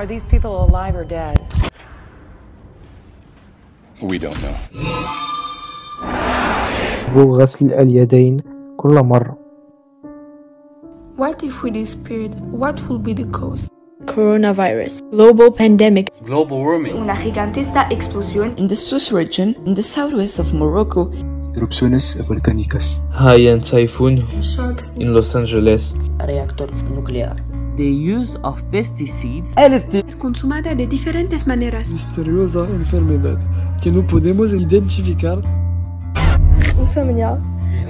Are these people alive or dead? We don't know. غسل اليدين كل مرة What if we disappeared? What will be the cause? Coronavirus, global pandemic, Global warming. Una gigantesca explosión In the Sus region, in the southwest of Morocco, erupciones volcánicas, Haiyan typhoon in Los Angeles. reactor nuclear. The use of pesticides Consumada de diferentes maneras. misteriosa enfermedad que no podemos identificar Insomnia.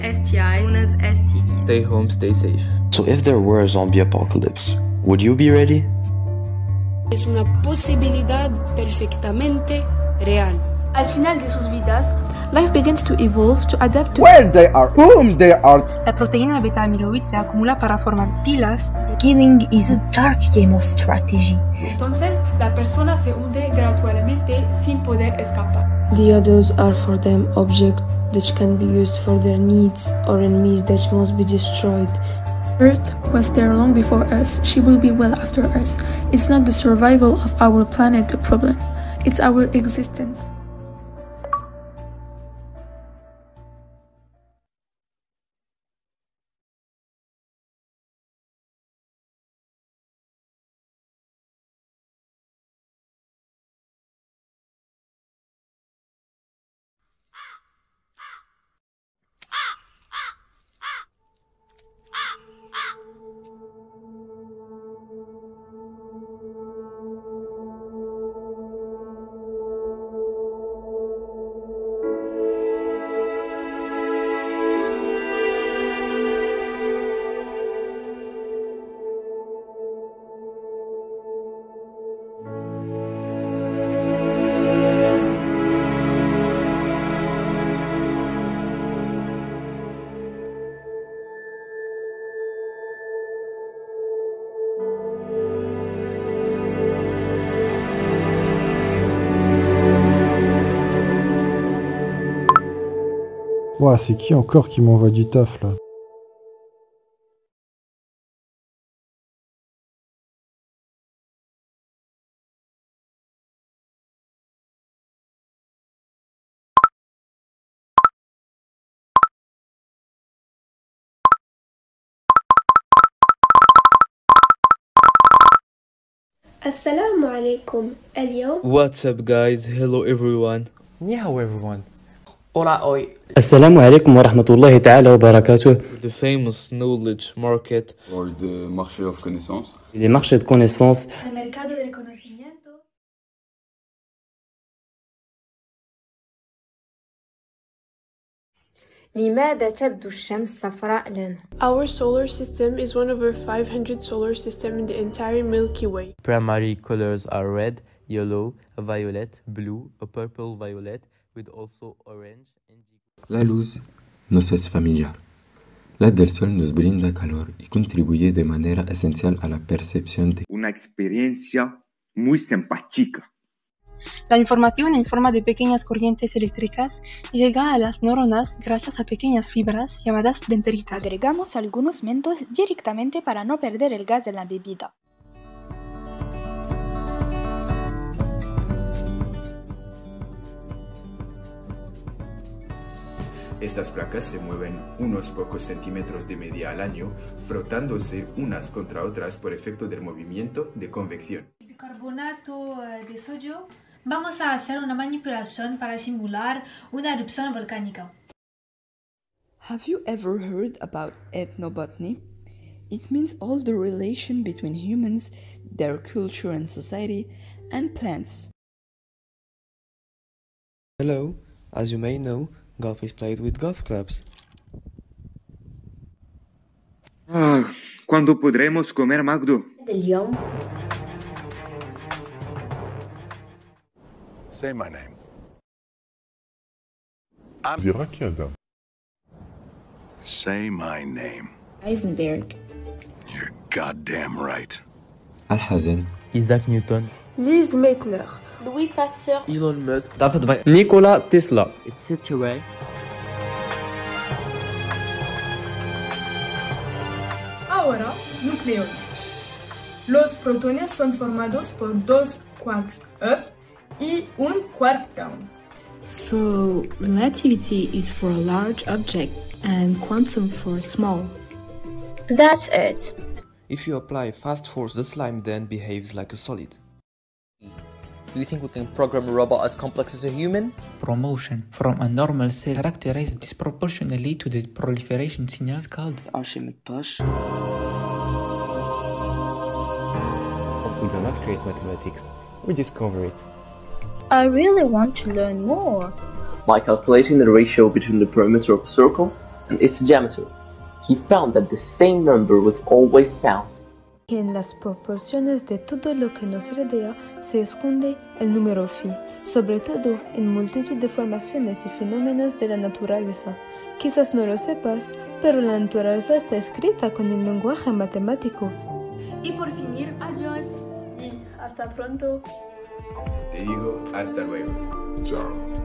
STI, unas STI. Stay home, stay safe. So if there were a zombie apocalypse, would you be ready? Es una posibilidad perfectamente real. Al final de sus vidas, Life begins to evolve to adapt to Where they are, whom they are. La proteína beta amiloid se acumula para formar pilas. killing is a dark game of strategy. Entonces, la persona se hunde gradualmente sin poder escapar. The others are for them objects that can be used for their needs or enemies that must be destroyed. Earth was there long before us. She will be well after us. It's not the survival of our planet the problem. It's our existence. Ouah, c'est qui encore qui m'envoie du taf là السلام عليكم اليوم What's up, guys? Hello, everyone. Ni hao everyone. السلام عليكم ورحمة الله تعالى وبركاته. The famous knowledge market. Or the marché of connaissances. Les marchés de connaissances. el mercado del conocimiento. لماذا تبدو الشمس صفراء لنا؟ Our solar system is one over 500 solar systems in the entire Milky Way. Primary colors are red, yellow, violet, blue, a purple violet, with also orange, indigo. La luz nos es familiar. La del sol nos brinda calor y contribuye de manera esencial a la percepción de una experiencia muy simpática. La información en forma de pequeñas corrientes eléctricas llega a las neuronas gracias a pequeñas fibras llamadas dendritas. Agregamos algunos mentos directamente para no perder el gas de la bebida. Estas placas se mueven unos pocos centímetros de media al año, frotándose unas contra otras por efecto del movimiento de convección. Bicarbonato eh, de sodio. Vamos a hacer una manipulación para simular una erupción volcánica. Have you ever heard about ethnobotany? It means all the relation between humans, their culture and society, and plants. Hello, as you may know, Golf is played with golf clubs. Ah, quando potremos comer Magdu? Del Say my name. I'm Zirakiadam. Say my name. Heisenberg. You're goddamn right. Al-Hazan. Isaac Newton. Lise Meitner. Louis Pasteur. Elon Musk. David Bay. Nikola Tesla. etc. Ahora, nucleoides. Los protones son formados por dos quarks up y un quark down. So, relativity is for a large object and quantum for small. That's it. If you apply fast force, the slime then behaves like a solid. Do you think we can program a robot as complex as a human? Promotion from a normal cell characterized disproportionately to the proliferation signal is called Archimede push. We do not create mathematics, we discover it. I really want to learn more. By calculating the ratio between the perimeter of a circle and its diameter, he found that the same number was always found. En las proporciones de todo lo que nos rodea se esconde el número phi, sobre todo en multitud de formaciones y fenómenos de la naturaleza. Quizás no lo sepas, pero la naturaleza está escrita con el lenguaje matemático. Y por finir, adiós y hasta pronto. Te digo hasta luego. Chao.